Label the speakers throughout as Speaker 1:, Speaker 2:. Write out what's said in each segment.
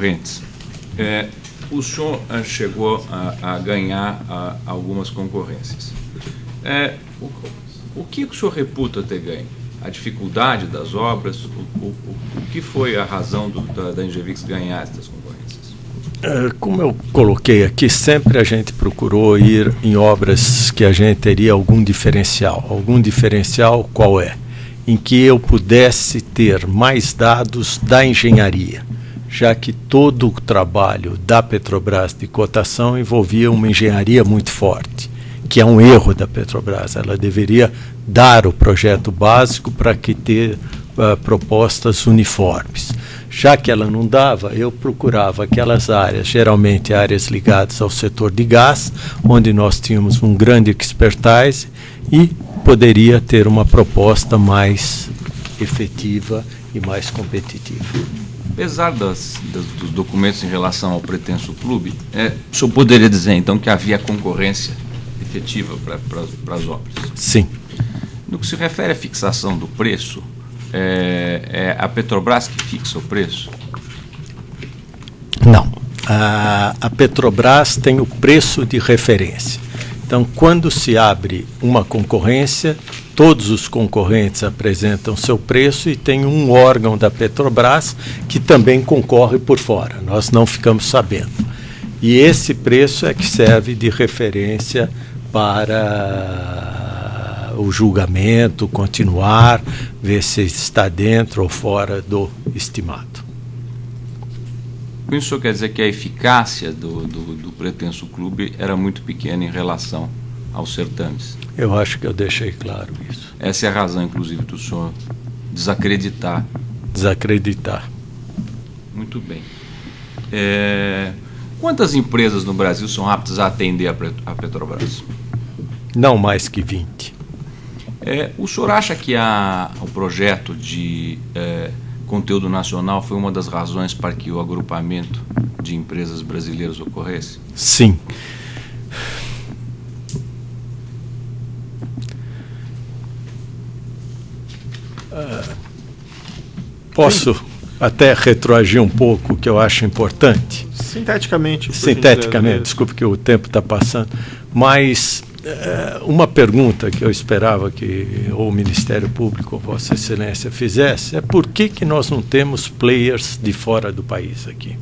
Speaker 1: concorrentes, é, o senhor ah, chegou a, a ganhar a, algumas concorrências. É, o, o que o senhor reputa ter ganho? A dificuldade das obras? O, o, o que foi a razão do, da, da Ingevix ganhar essas concorrências?
Speaker 2: É, como eu coloquei aqui, sempre a gente procurou ir em obras que a gente teria algum diferencial. Algum diferencial qual é? Em que eu pudesse ter mais dados da engenharia já que todo o trabalho da Petrobras de cotação envolvia uma engenharia muito forte, que é um erro da Petrobras. Ela deveria dar o projeto básico para que ter uh, propostas uniformes. Já que ela não dava, eu procurava aquelas áreas, geralmente áreas ligadas ao setor de gás, onde nós tínhamos um grande expertise e poderia ter uma proposta mais efetiva e mais competitiva.
Speaker 1: Apesar das, das, dos documentos em relação ao pretenso clube, é, o senhor poderia dizer então que havia concorrência efetiva para as obras?
Speaker 2: Sim.
Speaker 1: No que se refere à fixação do preço, é, é a Petrobras que fixa o preço?
Speaker 2: Não. A, a Petrobras tem o preço de referência. Então, quando se abre uma concorrência, todos os concorrentes apresentam seu preço e tem um órgão da Petrobras que também concorre por fora. Nós não ficamos sabendo. E esse preço é que serve de referência para o julgamento, continuar, ver se está dentro ou fora do estimado.
Speaker 1: Isso quer dizer que a eficácia do, do, do pretenso clube era muito pequena em relação aos certames?
Speaker 2: Eu acho que eu deixei claro isso.
Speaker 1: Essa é a razão, inclusive, do senhor desacreditar.
Speaker 2: Desacreditar.
Speaker 1: Muito bem. É... Quantas empresas no Brasil são aptas a atender a Petrobras?
Speaker 2: Não mais que 20.
Speaker 1: É, o senhor acha que a, o projeto de é, conteúdo nacional foi uma das razões para que o agrupamento de empresas brasileiras ocorresse?
Speaker 2: Sim. Posso Sim. até retroagir um pouco o que eu acho importante?
Speaker 3: Sinteticamente.
Speaker 2: Sinteticamente, desculpe que o tempo está passando. Mas é, uma pergunta que eu esperava que o Ministério Público ou Vossa Excelência fizesse é por que, que nós não temos players de fora do país aqui?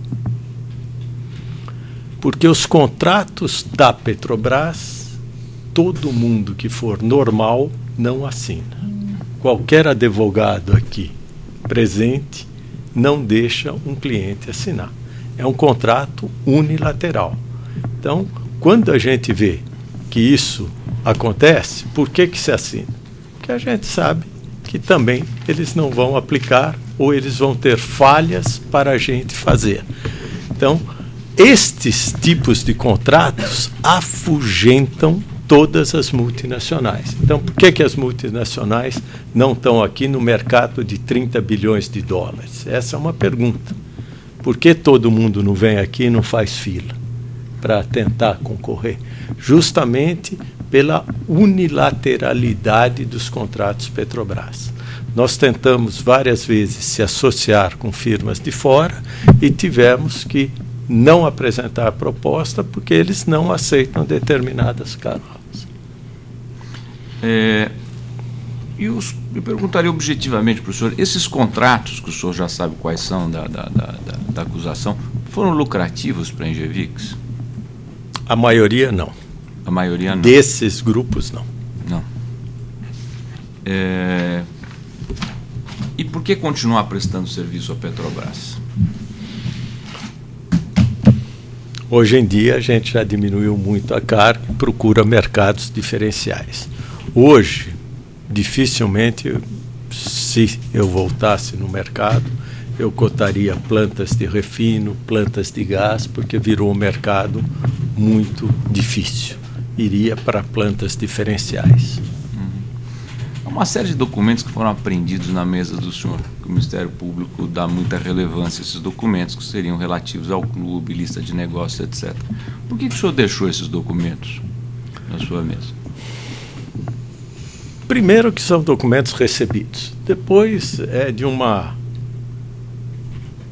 Speaker 2: Porque os contratos da Petrobras, todo mundo que for normal não assina. Qualquer advogado aqui presente não deixa um cliente assinar. É um contrato unilateral. Então, quando a gente vê que isso acontece, por que, que se assina? Porque a gente sabe que também eles não vão aplicar ou eles vão ter falhas para a gente fazer. Então, estes tipos de contratos afugentam todas as multinacionais. Então, por que, que as multinacionais não estão aqui no mercado de 30 bilhões de dólares? Essa é uma pergunta. Por que todo mundo não vem aqui e não faz fila para tentar concorrer? Justamente pela unilateralidade dos contratos Petrobras. Nós tentamos várias vezes se associar com firmas de fora e tivemos que não apresentar a proposta porque eles não aceitam determinadas causas.
Speaker 1: É, e os, eu perguntaria objetivamente para o senhor, esses contratos, que o senhor já sabe quais são da, da, da, da acusação, foram lucrativos para a Engevix?
Speaker 2: A maioria não.
Speaker 1: A maioria não.
Speaker 2: Desses grupos não.
Speaker 1: Não. É, e por que continuar prestando serviço à Petrobras?
Speaker 2: Hoje em dia a gente já diminuiu muito a carga e procura mercados diferenciais. Hoje, dificilmente, se eu voltasse no mercado, eu cotaria plantas de refino, plantas de gás, porque virou um mercado muito difícil. Iria para plantas diferenciais.
Speaker 1: Uhum. Há uma série de documentos que foram apreendidos na mesa do senhor. O Ministério Público dá muita relevância a esses documentos, que seriam relativos ao clube, lista de negócios, etc. Por que, que o senhor deixou esses documentos na sua mesa?
Speaker 2: Primeiro que são documentos recebidos, depois é de uma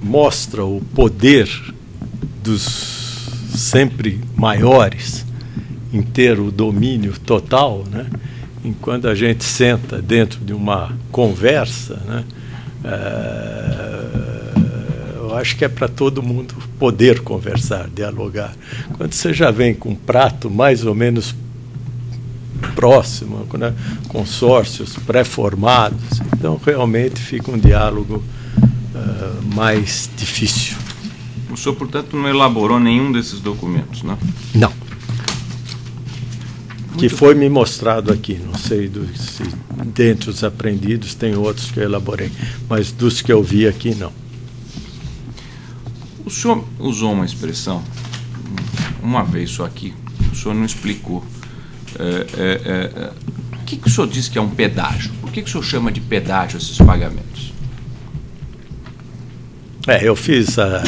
Speaker 2: mostra o poder dos sempre maiores em ter o domínio total, né? enquanto a gente senta dentro de uma conversa, né? É, eu acho que é para todo mundo poder conversar, dialogar. Quando você já vem com um prato mais ou menos próximo, né? consórcios pré-formados, então realmente fica um diálogo uh, mais difícil.
Speaker 1: O senhor, portanto, não elaborou nenhum desses documentos, né?
Speaker 2: Não. que foi me mostrado aqui, não sei do, se dentre os aprendidos tem outros que eu elaborei, mas dos que eu vi aqui, não.
Speaker 1: O senhor usou uma expressão, uma vez só aqui, o senhor não explicou. É, é, é, o que, que o senhor diz que é um pedágio? Por que, que o senhor chama de pedágio esses pagamentos?
Speaker 2: É, eu fiz a.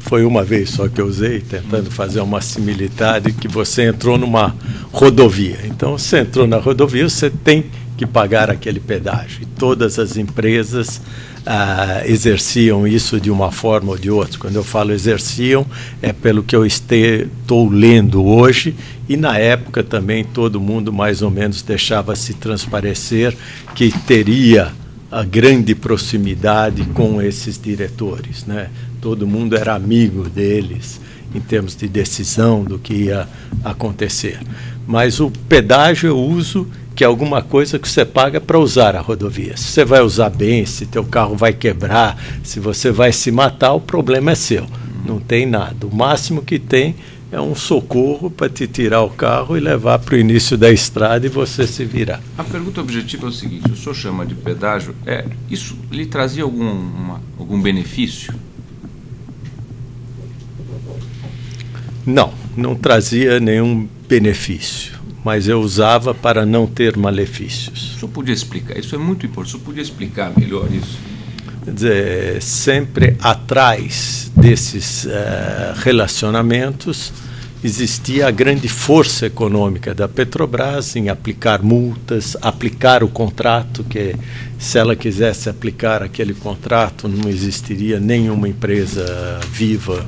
Speaker 2: Foi uma vez só que eu usei, tentando fazer uma similitude, que você entrou numa rodovia. Então, você entrou na rodovia, você tem que pagar aquele pedágio. E todas as empresas exerciam isso de uma forma ou de outra. Quando eu falo exerciam, é pelo que eu estou lendo hoje, e na época também todo mundo mais ou menos deixava se transparecer que teria a grande proximidade com esses diretores. Né? Todo mundo era amigo deles em termos de decisão do que ia acontecer. Mas o pedágio eu uso que é alguma coisa que você paga para usar a rodovia. Se você vai usar bem, se teu carro vai quebrar, se você vai se matar, o problema é seu. Não tem nada. O máximo que tem é um socorro para te tirar o carro e levar para o início da estrada e você se virar.
Speaker 1: A pergunta objetiva é o seguinte: o senhor chama de pedágio, é isso lhe trazia algum, uma, algum benefício?
Speaker 2: Não, não trazia nenhum benefício mas eu usava para não ter malefícios.
Speaker 1: O senhor podia explicar? Isso é muito importante. O senhor podia explicar melhor isso?
Speaker 2: Quer dizer, sempre atrás desses uh, relacionamentos existia a grande força econômica da Petrobras em aplicar multas, aplicar o contrato, que se ela quisesse aplicar aquele contrato, não existiria nenhuma empresa viva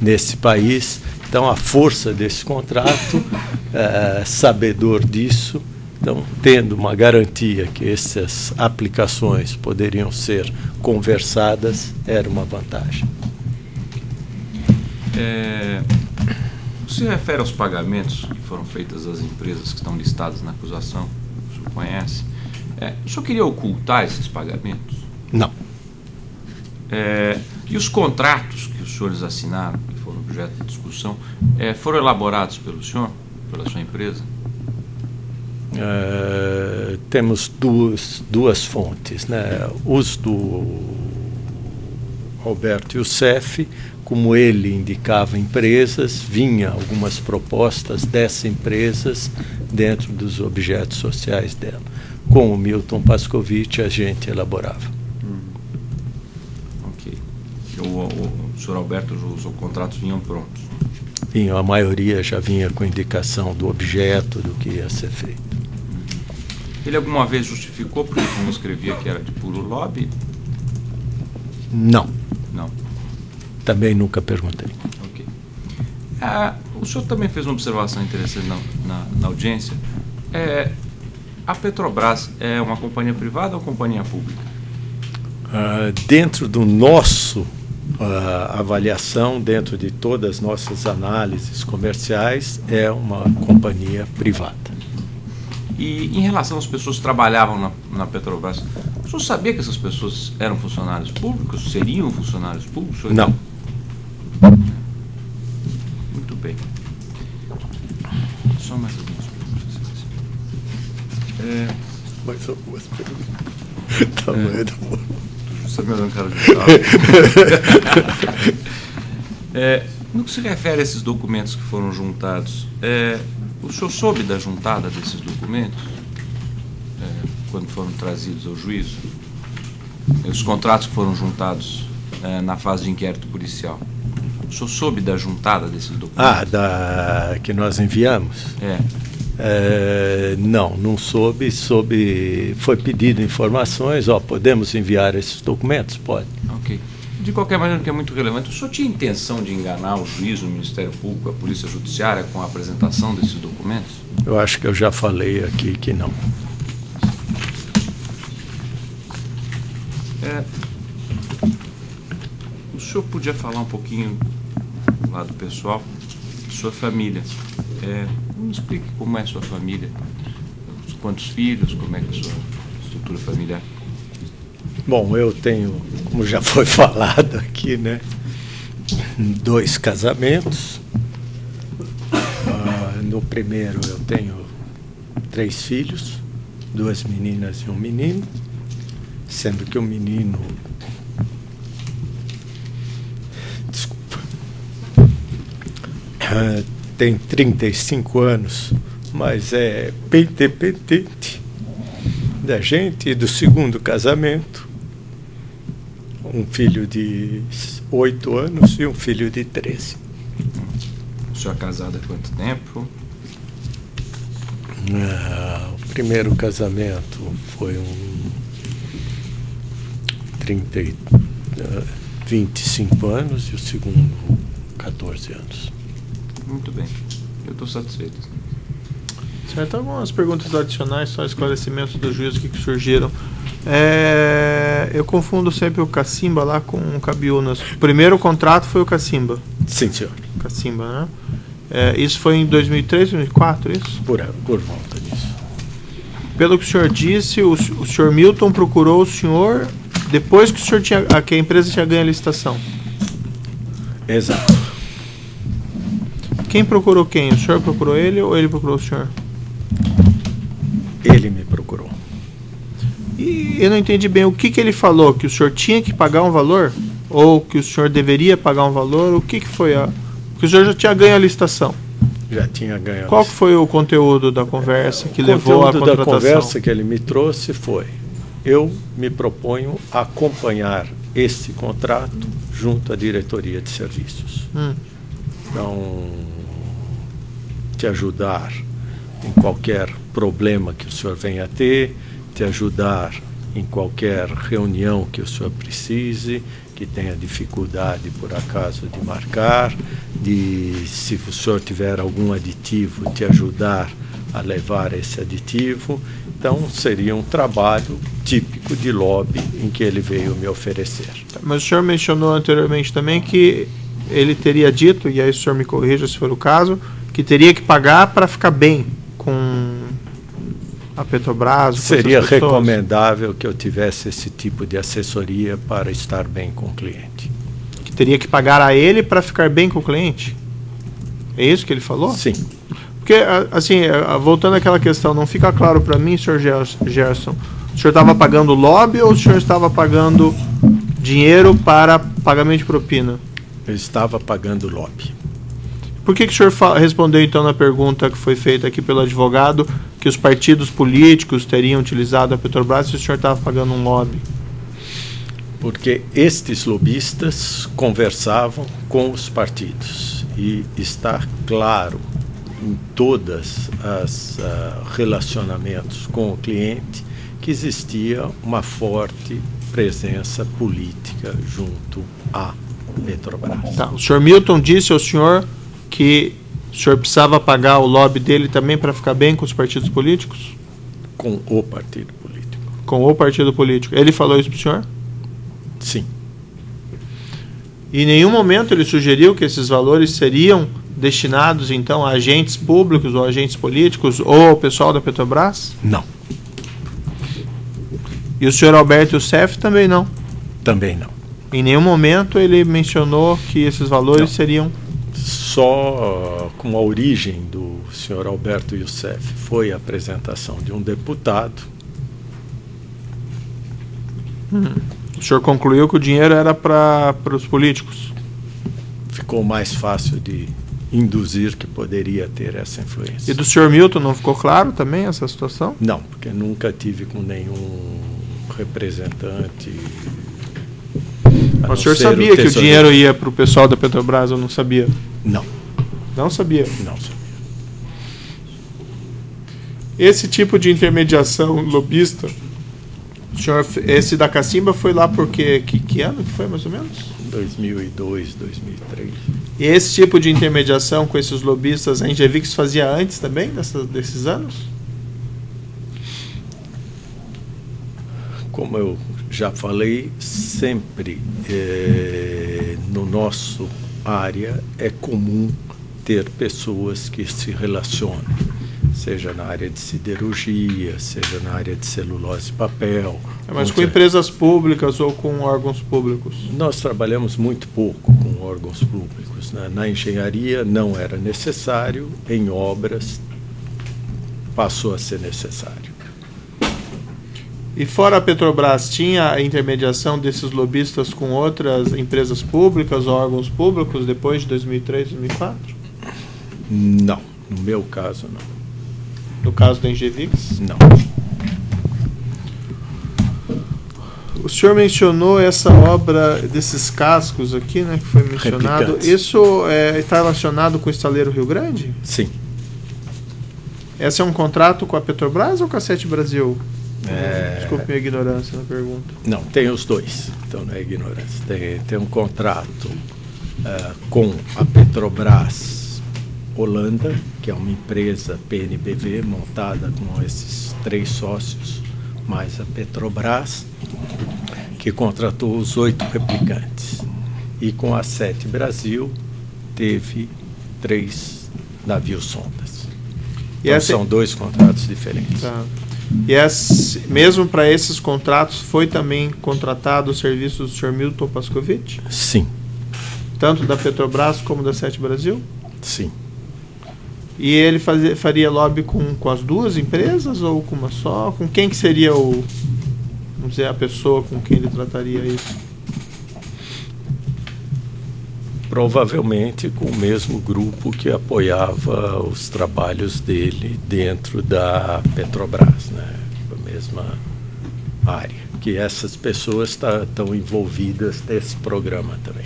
Speaker 2: nesse país. Então, a força desse contrato, é, sabedor disso, então, tendo uma garantia que essas aplicações poderiam ser conversadas, era uma vantagem.
Speaker 1: É, se refere aos pagamentos que foram feitos às empresas que estão listadas na acusação, o senhor conhece. É, o senhor queria ocultar esses pagamentos?
Speaker 2: Não.
Speaker 1: É, e os contratos que os senhores assinaram, objeto de discussão, é, foram elaborados pelo senhor, pela sua empresa?
Speaker 2: Uh, temos duas, duas fontes, né? os do Roberto Youssef, como ele indicava empresas, vinha algumas propostas dessas empresas dentro dos objetos sociais dela. Com o Milton Pascovitch a gente elaborava.
Speaker 1: O, o, senhor Alberto, os, os contratos vinham prontos?
Speaker 2: Vinham, a maioria já vinha com indicação do objeto, do que ia ser feito.
Speaker 1: Ele alguma vez justificou porque não escrevia que era de puro lobby?
Speaker 2: Não.
Speaker 1: Não.
Speaker 2: Também nunca perguntei.
Speaker 1: Ok. Ah, o senhor também fez uma observação interessante na, na, na audiência. É, a Petrobras é uma companhia privada ou companhia pública?
Speaker 2: Uh, dentro do nosso a avaliação dentro de todas as nossas análises comerciais é uma companhia privada.
Speaker 1: E em relação às pessoas que trabalhavam na, na Petrobras, o senhor sabia que essas pessoas eram funcionários públicos? Seriam funcionários públicos?
Speaker 2: Não.
Speaker 1: Muito bem. Só mais algumas perguntas.
Speaker 2: É... Mais algumas perguntas. Tamanho é. da
Speaker 1: cara de é, No que se refere a esses documentos que foram juntados, é, o senhor soube da juntada desses documentos? É, quando foram trazidos ao juízo? Os contratos que foram juntados é, na fase de inquérito policial. O senhor soube da juntada desses documentos?
Speaker 2: Ah, da que nós enviamos?
Speaker 1: É.
Speaker 2: É, não, não soube, soube, foi pedido informações, ó, podemos enviar esses documentos? Pode.
Speaker 1: Ok. De qualquer maneira, que é muito relevante, o senhor tinha intenção de enganar o juiz, o Ministério Público, a Polícia Judiciária com a apresentação desses documentos?
Speaker 2: Eu acho que eu já falei aqui que não.
Speaker 1: É, o senhor podia falar um pouquinho do lado pessoal, sua família. É, me explique como é a sua família, quantos filhos, como é é a sua estrutura familiar.
Speaker 2: Bom, eu tenho, como já foi falado aqui, né, dois casamentos. Uh, no primeiro eu tenho três filhos, duas meninas e um menino, sendo que o menino desculpa uh, tem 35 anos, mas é bem dependente da gente e do segundo casamento um filho de 8 anos e um filho de 13.
Speaker 1: O senhor é casado há quanto tempo?
Speaker 2: Ah, o primeiro casamento foi um 30, uh, 25 anos e o segundo 14 anos.
Speaker 1: Muito bem, eu estou satisfeito.
Speaker 3: Certo, algumas perguntas adicionais, só esclarecimentos do juízo que surgiram. É, eu confundo sempre o Cacimba lá com o Cabiunas. O primeiro contrato foi o Cacimba.
Speaker 2: Sim, senhor.
Speaker 3: Cacimba, né? É, isso foi em 2003, 2004, isso?
Speaker 2: Por, por volta disso.
Speaker 3: Pelo que o senhor disse, o, o senhor Milton procurou o senhor depois que o senhor tinha, que a empresa tinha ganho a licitação.
Speaker 2: Exato.
Speaker 3: Quem procurou quem? O senhor procurou ele ou ele procurou o senhor?
Speaker 2: Ele me procurou.
Speaker 3: E eu não entendi bem o que, que ele falou, que o senhor tinha que pagar um valor? Ou que o senhor deveria pagar um valor? O que, que foi a. Porque o senhor já tinha ganho a licitação.
Speaker 2: Já tinha ganho.
Speaker 3: Qual foi o conteúdo da conversa que
Speaker 2: o
Speaker 3: levou à contratação?
Speaker 2: da conversa que ele me trouxe foi: eu me proponho acompanhar esse contrato junto à diretoria de serviços.
Speaker 3: Hum.
Speaker 2: Então, te ajudar em qualquer problema que o senhor venha a ter, te ajudar em qualquer reunião que o senhor precise, que tenha dificuldade por acaso de marcar, de se o senhor tiver algum aditivo, te ajudar a levar esse aditivo. Então seria um trabalho típico de lobby em que ele veio me oferecer.
Speaker 3: Mas o senhor mencionou anteriormente também que ele teria dito, e aí o senhor me corrija se for o caso, que teria que pagar para ficar bem com a Petrobras?
Speaker 2: Seria recomendável que eu tivesse esse tipo de assessoria para estar bem com o cliente.
Speaker 3: Que teria que pagar a ele para ficar bem com o cliente? É isso que ele falou?
Speaker 2: Sim.
Speaker 3: Porque, assim, voltando àquela questão, não fica claro para mim, senhor Gerson, o senhor estava pagando lobby ou o senhor estava pagando dinheiro para pagamento de propina?
Speaker 2: Eu estava pagando lobby.
Speaker 3: Por que, que o senhor respondeu então na pergunta que foi feita aqui pelo advogado que os partidos políticos teriam utilizado a Petrobras se o senhor estava pagando um lobby?
Speaker 2: Porque estes lobistas conversavam com os partidos e está claro em todas as uh, relacionamentos com o cliente que existia uma forte presença política junto à Petrobras.
Speaker 3: Tá. O senhor Milton disse ao senhor que o senhor precisava pagar o lobby dele também para ficar bem com os partidos políticos?
Speaker 2: Com o partido político.
Speaker 3: Com o partido político. Ele falou isso para o senhor?
Speaker 2: Sim.
Speaker 3: E em nenhum momento ele sugeriu que esses valores seriam destinados então a agentes públicos ou agentes políticos ou ao pessoal da Petrobras?
Speaker 2: Não.
Speaker 3: E o senhor Alberto Youssef também não?
Speaker 2: Também não.
Speaker 3: Em nenhum momento ele mencionou que esses valores não. seriam
Speaker 2: só com a origem do senhor Alberto Youssef foi a apresentação de um deputado.
Speaker 3: Hum. O senhor concluiu que o dinheiro era para os políticos?
Speaker 2: Ficou mais fácil de induzir que poderia ter essa influência.
Speaker 3: E do senhor Milton não ficou claro também essa situação?
Speaker 2: Não, porque nunca tive com nenhum representante
Speaker 3: o senhor sabia o que o dinheiro ia para o pessoal da Petrobras ou não sabia?
Speaker 2: Não.
Speaker 3: Não sabia?
Speaker 2: Não sabia.
Speaker 3: Esse tipo de intermediação lobista senhor, esse da Cacimba foi lá porque que, que ano que foi mais ou menos?
Speaker 2: 2002, 2003.
Speaker 3: E esse tipo de intermediação com esses lobistas, a Ingevix fazia antes também dessa, desses anos?
Speaker 2: Como eu já falei, sempre é, no nosso área é comum ter pessoas que se relacionam, seja na área de siderurgia, seja na área de celulose e papel.
Speaker 3: É, mas com empresas públicas ou com órgãos públicos?
Speaker 2: Nós trabalhamos muito pouco com órgãos públicos. Né? Na engenharia não era necessário, em obras passou a ser necessário.
Speaker 3: E fora a Petrobras, tinha a intermediação desses lobistas com outras empresas públicas ou órgãos públicos depois de 2003, 2004?
Speaker 2: Não, no meu caso não.
Speaker 3: No caso da Engevix?
Speaker 2: Não.
Speaker 3: O senhor mencionou essa obra desses cascos aqui, né, que foi mencionado.
Speaker 2: Replicantes.
Speaker 3: Isso está relacionado com o estaleiro Rio Grande?
Speaker 2: Sim.
Speaker 3: Esse é um contrato com a Petrobras ou com a Sete Brasil?
Speaker 2: É...
Speaker 3: Desculpe minha ignorância na pergunta.
Speaker 2: Não, tem os dois. Então não é ignorância. Tem, tem um contrato uh, com a Petrobras Holanda, que é uma empresa PNBV montada com esses três sócios, mais a Petrobras, que contratou os oito replicantes. E com a Sete Brasil teve três navios sondas. Então,
Speaker 3: essa-
Speaker 2: são dois contratos diferentes.
Speaker 3: Tá. E esse, mesmo para esses contratos foi também contratado o serviço do senhor Milton Pascovitch?
Speaker 2: Sim,
Speaker 3: Tanto da Petrobras como da Sete Brasil?
Speaker 2: sim.
Speaker 3: E ele fazia, faria lobby com, com as duas empresas ou com uma só? Com quem que seria o, vamos dizer, a pessoa com quem ele trataria isso?
Speaker 2: Provavelmente com o mesmo grupo que apoiava os trabalhos dele dentro da Petrobras, né? a mesma área. Que essas pessoas estão envolvidas nesse programa também.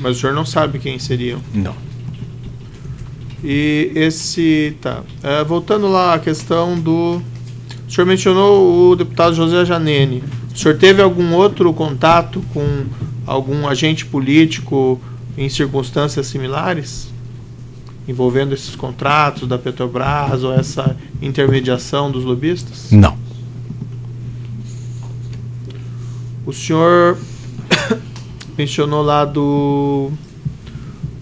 Speaker 3: Mas o senhor não sabe quem seriam.
Speaker 2: Não.
Speaker 3: E esse. Tá. É, voltando lá à questão do. O senhor mencionou o deputado José Janene. O senhor teve algum outro contato com algum agente político em circunstâncias similares? Envolvendo esses contratos da Petrobras ou essa intermediação dos lobistas?
Speaker 2: Não.
Speaker 3: O senhor mencionou lá do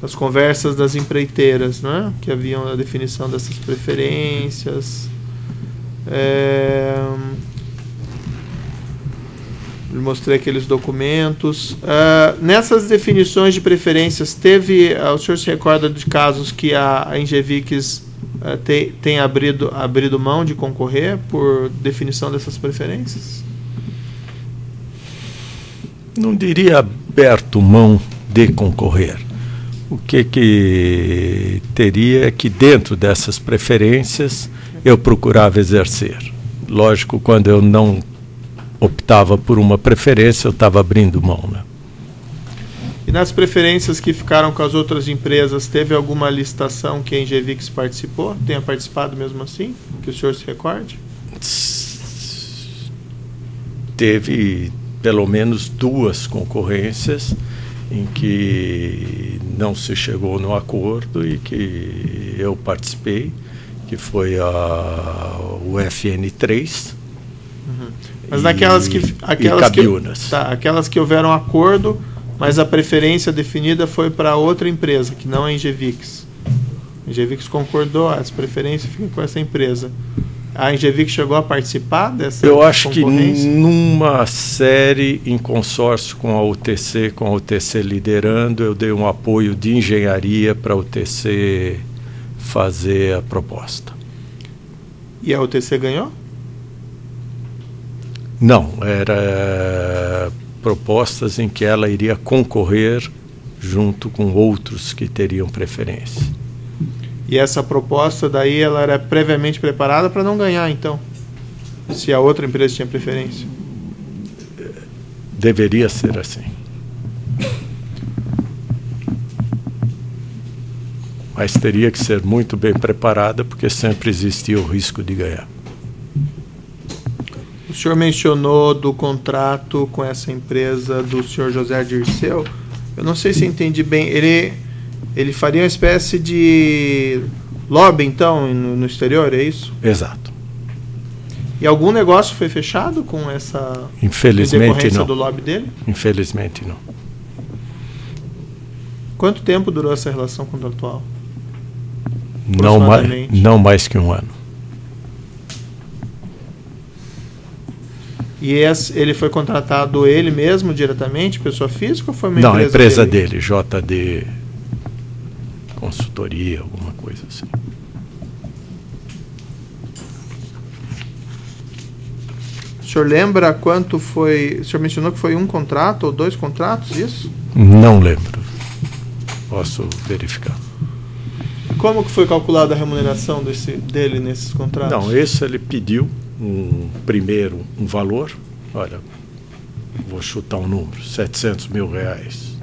Speaker 3: das conversas das empreiteiras, né? Que haviam a definição dessas preferências. É... Mostrei aqueles documentos. Ah, nessas definições de preferências, teve. ah, o senhor se recorda de casos que a, a Ingevix ah, tem, tem abrido, abrido mão de concorrer por definição dessas preferências?
Speaker 2: Não diria aberto mão de concorrer. O que, que teria é que dentro dessas preferências eu procurava exercer. Lógico, quando eu não optava por uma preferência, eu estava abrindo mão. Né?
Speaker 3: E nas preferências que ficaram com as outras empresas, teve alguma licitação que a Engevix participou? Tenha participado mesmo assim? Que o senhor se recorde?
Speaker 2: Teve pelo menos duas concorrências em que não se chegou no acordo e que eu participei, que foi a UFN3
Speaker 3: Mas naquelas que. Aquelas que, tá, aquelas que houveram acordo, mas a preferência definida foi para outra empresa, que não a Engevix. A Engevix concordou, "Ah, essa preferência fica com essa empresa. A Engevix chegou a participar dessa
Speaker 2: Eu acho que numa série em consórcio com a UTC, com a UTC liderando, eu dei um apoio de engenharia para a UTC fazer a proposta.
Speaker 3: E a UTC ganhou?
Speaker 2: Não, era propostas em que ela iria concorrer junto com outros que teriam preferência.
Speaker 3: E essa proposta daí ela era previamente preparada para não ganhar, então. Se a outra empresa tinha preferência.
Speaker 2: Deveria ser assim. Mas teria que ser muito bem preparada, porque sempre existia o risco de ganhar.
Speaker 3: O senhor mencionou do contrato com essa empresa do senhor José Dirceu. Eu não sei se entendi bem. Ele, ele faria uma espécie de lobby, então, no, no exterior, é isso?
Speaker 2: Exato.
Speaker 3: E algum negócio foi fechado com essa
Speaker 2: Infelizmente não.
Speaker 3: do lobby dele?
Speaker 2: Infelizmente não.
Speaker 3: Quanto tempo durou essa relação contratual?
Speaker 2: Não, ma não mais que um ano.
Speaker 3: E esse, ele foi contratado ele mesmo diretamente, pessoa física, ou foi uma
Speaker 2: não,
Speaker 3: empresa,
Speaker 2: empresa
Speaker 3: dele?
Speaker 2: dele, JD Consultoria, alguma coisa assim.
Speaker 3: O senhor lembra quanto foi? O senhor mencionou que foi um contrato ou dois contratos, isso?
Speaker 2: Não lembro. Posso verificar.
Speaker 3: Como que foi calculada a remuneração desse, dele nesses contratos?
Speaker 2: Não, esse ele pediu um primeiro um valor, olha, vou chutar um número, 700 mil reais,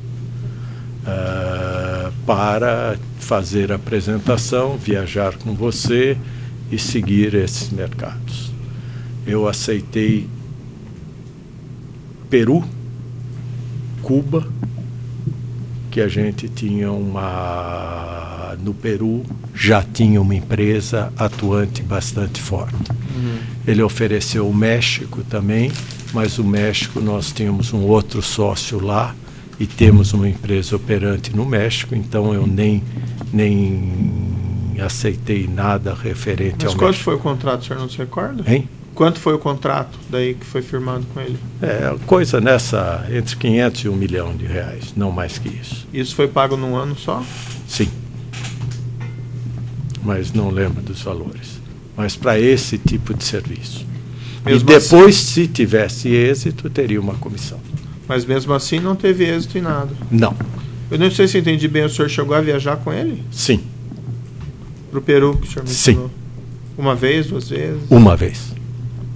Speaker 2: uh, para fazer a apresentação, viajar com você e seguir esses mercados. Eu aceitei Peru, Cuba, que a gente tinha uma no Peru já tinha uma empresa atuante bastante forte. Uhum. Ele ofereceu o México também, mas o México nós tínhamos um outro sócio lá e temos uma empresa operante no México, então eu nem nem aceitei nada referente
Speaker 3: mas
Speaker 2: ao
Speaker 3: quanto
Speaker 2: México.
Speaker 3: foi o contrato, o senhor não se recorda?
Speaker 2: Hein?
Speaker 3: Quanto foi o contrato daí que foi firmado com ele?
Speaker 2: É, coisa nessa, entre 500 e 1 milhão de reais, não mais que isso.
Speaker 3: Isso foi pago num ano só?
Speaker 2: Sim. Mas não lembro dos valores. Mas para esse tipo de serviço.
Speaker 3: Mesmo
Speaker 2: e depois, assim, se tivesse êxito, teria uma comissão.
Speaker 3: Mas mesmo assim não teve êxito em nada?
Speaker 2: Não.
Speaker 3: Eu não sei se entendi bem, o senhor chegou a viajar com ele?
Speaker 2: Sim.
Speaker 3: Para o Peru, que o senhor mencionou?
Speaker 2: Sim.
Speaker 3: Uma vez, duas vezes?
Speaker 2: Uma vez.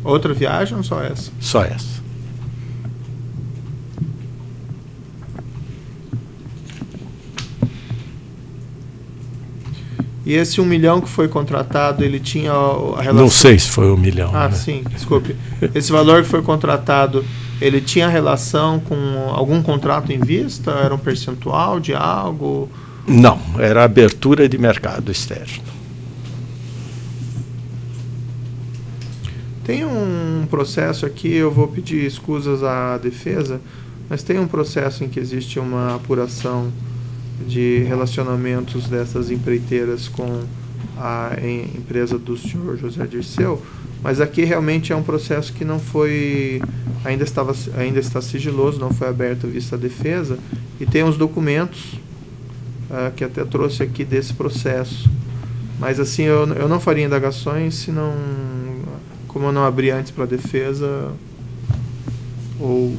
Speaker 3: Outra viagem ou só essa?
Speaker 2: Só essa.
Speaker 3: E esse um milhão que foi contratado, ele tinha a relação.
Speaker 2: Não sei se foi um milhão.
Speaker 3: Ah,
Speaker 2: né?
Speaker 3: sim, desculpe. Esse valor que foi contratado, ele tinha relação com algum contrato em vista? Era um percentual de algo?
Speaker 2: Não, era abertura de mercado externo.
Speaker 3: Tem um processo aqui, eu vou pedir escusas à defesa, mas tem um processo em que existe uma apuração de relacionamentos dessas empreiteiras com a empresa do senhor José Dirceu, mas aqui realmente é um processo que não foi ainda estava ainda está sigiloso, não foi aberto vista da defesa e tem uns documentos uh, que até trouxe aqui desse processo. Mas assim, eu, eu não faria indagações se não como eu não abri antes para defesa, ou.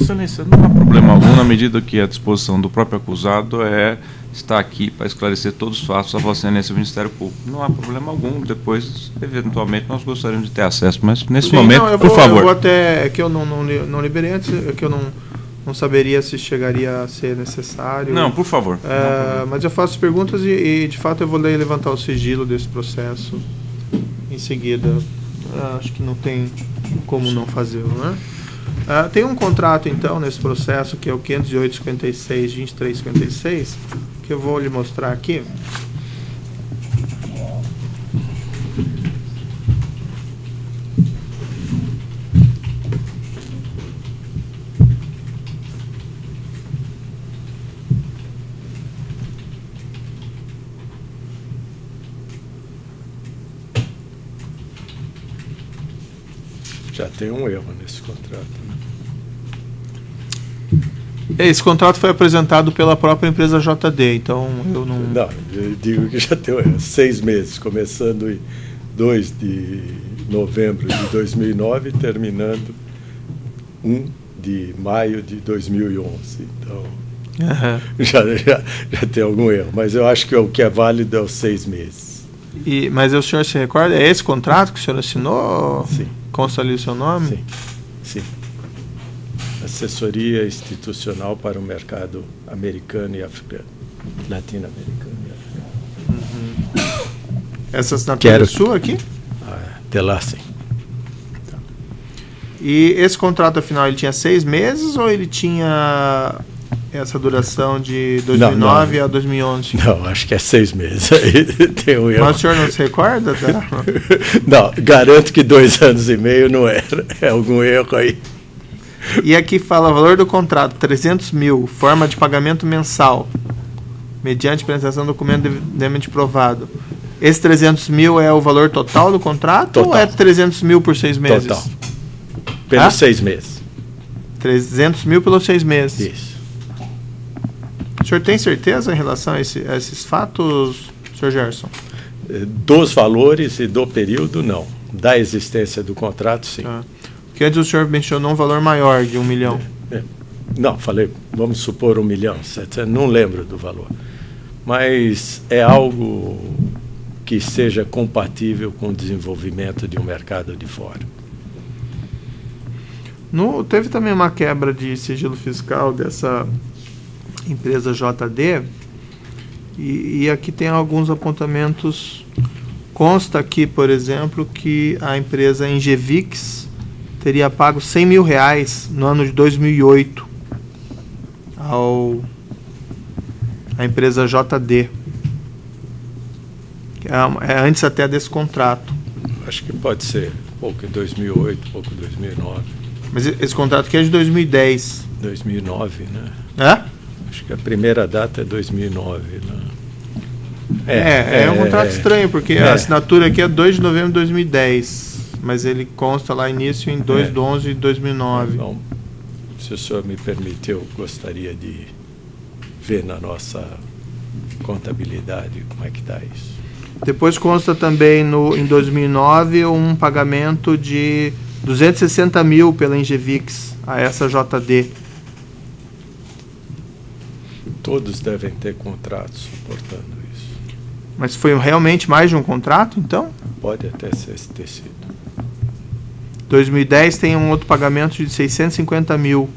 Speaker 1: Excelência, não há problema algum na medida que a disposição do próprio acusado é estar aqui para esclarecer todos os fatos a Vossa Excelência Ministério Público. Não há problema algum. Depois, eventualmente, nós gostaríamos de ter acesso, mas nesse
Speaker 3: Sim,
Speaker 1: momento,
Speaker 3: não,
Speaker 1: por
Speaker 3: vou,
Speaker 1: favor.
Speaker 3: Eu vou até. É que eu não, não, não liberei antes, é que eu não, não saberia se chegaria a ser necessário.
Speaker 1: Não, por favor.
Speaker 3: É, mas eu faço perguntas e, e, de fato, eu vou levantar o sigilo desse processo em seguida. Acho que não tem como não fazê-lo, né? Uh, tem um contrato, então, nesse processo, que é o 508-56-2356, que eu vou lhe mostrar aqui.
Speaker 2: Já tem um erro nesse contrato. Né?
Speaker 3: Esse contrato foi apresentado pela própria empresa JD, então eu não.
Speaker 2: Não, eu digo que já tem. Seis meses, começando em 2 de novembro de 2009 e terminando 1 de maio de 2011. Então, uhum. já, já, já tem algum erro. Mas eu acho que o que é válido é os seis meses.
Speaker 3: E, mas o senhor se recorda? É esse contrato que o senhor assinou?
Speaker 2: Sim.
Speaker 3: Consta ali o seu nome?
Speaker 2: Sim. Assessoria institucional para o mercado americano e africano. Latino-americano e africano.
Speaker 3: Uhum. Essa assinatura Quero... é sua aqui?
Speaker 2: Ah, de lá, sim.
Speaker 3: Tá. E esse contrato, afinal, ele tinha seis meses ou ele tinha essa duração de 2009 não, não. a 2011?
Speaker 2: Não, acho que é seis meses. Tem um.
Speaker 3: Mas o senhor não se recorda? Tá?
Speaker 2: não, garanto que dois anos e meio não era. É algum erro aí.
Speaker 3: E aqui fala valor do contrato, 300 mil, forma de pagamento mensal, mediante apresentação do documento devidamente provado. Esse 300 mil é o valor total do contrato total. ou é 300 mil por seis meses?
Speaker 2: Total. Pelos ah? seis meses.
Speaker 3: 300 mil pelos seis meses.
Speaker 2: Isso.
Speaker 3: O senhor tem certeza em relação a, esse, a esses fatos, senhor Gerson?
Speaker 2: Eh, dos valores e do período, não. Da existência do contrato, sim. Ah.
Speaker 3: Porque antes o senhor mencionou um valor maior de um milhão.
Speaker 2: É, é. Não, falei, vamos supor um milhão. Não lembro do valor. Mas é algo que seja compatível com o desenvolvimento de um mercado de fora.
Speaker 3: No, teve também uma quebra de sigilo fiscal dessa empresa JD. E, e, aqui tem alguns apontamentos. Consta aqui, por exemplo, que a empresa Engevix teria pago 100 mil reais no ano de 2008 ao a empresa JD. É, é antes até desse contrato.
Speaker 2: Acho que pode ser pouco em 2008, pouco em 2009.
Speaker 3: Mas esse contrato aqui é de 2010.
Speaker 2: 2009, né?
Speaker 3: É?
Speaker 2: Acho que a primeira data é 2009. Né?
Speaker 3: É, é, é, um contrato é, estranho, porque a é. assinatura aqui é 2 de novembro de 2010, mas ele consta lá início em 2 é. de 11 de 2009. Então,
Speaker 2: se o senhor me permite, eu gostaria de ver na nossa contabilidade como é que está isso.
Speaker 3: Depois consta também no, em 2009 um pagamento de 260 mil pela Engevix a essa JD.
Speaker 2: Todos devem ter contratos suportando isso.
Speaker 3: Mas foi realmente mais de um contrato, então?
Speaker 2: Pode até ser, ter sido.
Speaker 3: 2010 tem um outro pagamento de 650 mil.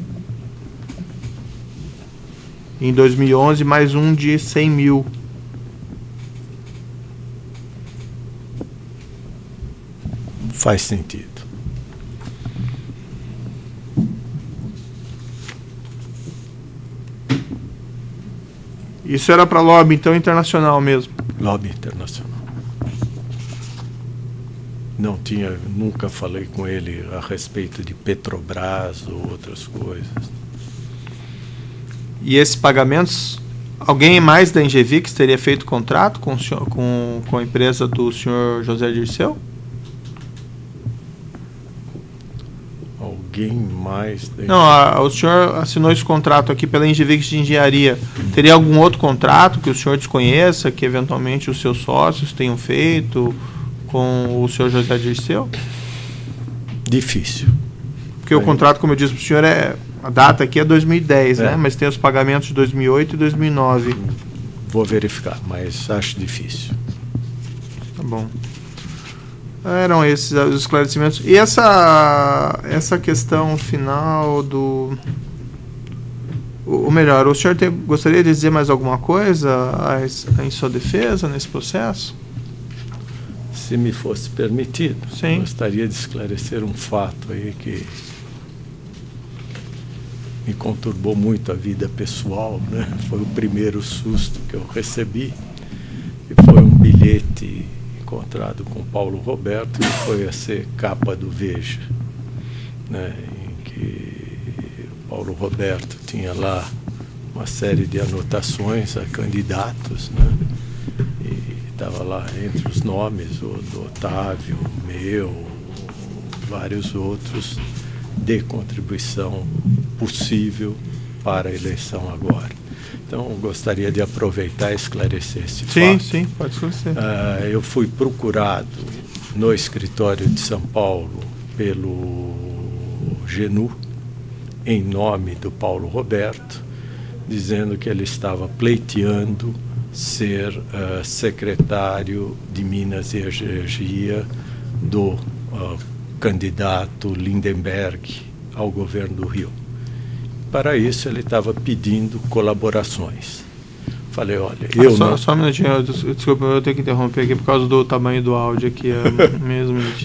Speaker 3: Em 2011, mais um de 100 mil.
Speaker 2: Faz sentido.
Speaker 3: Isso era para lobby, então, internacional mesmo?
Speaker 2: Lobby internacional. Não tinha, nunca falei com ele a respeito de Petrobras ou outras coisas.
Speaker 3: E esses pagamentos, alguém mais da Engevix teria feito contrato com, com, com a empresa do senhor José Dirceu?
Speaker 2: alguém mais.
Speaker 3: Não, a, o senhor assinou esse contrato aqui pela Engevix de Engenharia. Teria algum outro contrato que o senhor desconheça, que eventualmente os seus sócios tenham feito com o senhor José Dirceu?
Speaker 2: Difícil.
Speaker 3: Porque o contrato, como eu disse para o senhor, é, a data aqui é 2010, é. né? mas tem os pagamentos de 2008 e 2009.
Speaker 2: Vou verificar, mas acho difícil.
Speaker 3: Tá bom. Eram esses os esclarecimentos. E essa, essa questão final do. Ou melhor, o senhor gostaria de dizer mais alguma coisa em sua defesa nesse processo?
Speaker 2: Se me fosse permitido,
Speaker 3: Sim.
Speaker 2: gostaria de esclarecer um fato aí que me conturbou muito a vida pessoal, né? Foi o primeiro susto que eu recebi e foi um bilhete encontrado com Paulo Roberto, que foi a ser capa do Veja, né, em que Paulo Roberto tinha lá uma série de anotações a candidatos, né, estava lá entre os nomes o do Otávio, o meu, vários outros, de contribuição possível para a eleição agora. Então, gostaria de aproveitar e esclarecer esse
Speaker 3: sim,
Speaker 2: fato.
Speaker 3: Sim, sim, pode esclarecer.
Speaker 2: Uh, eu fui procurado no escritório de São Paulo pelo Genu, em nome do Paulo Roberto, dizendo que ele estava pleiteando ser uh, secretário de Minas e Energia do uh, candidato Lindenberg ao governo do Rio. Para isso, ele estava pedindo colaborações. Falei, olha, ah, eu
Speaker 3: só,
Speaker 2: não...
Speaker 3: Só um minutinho, desculpa, eu tenho que interromper aqui por causa do tamanho do áudio aqui, é mesmo minutinho.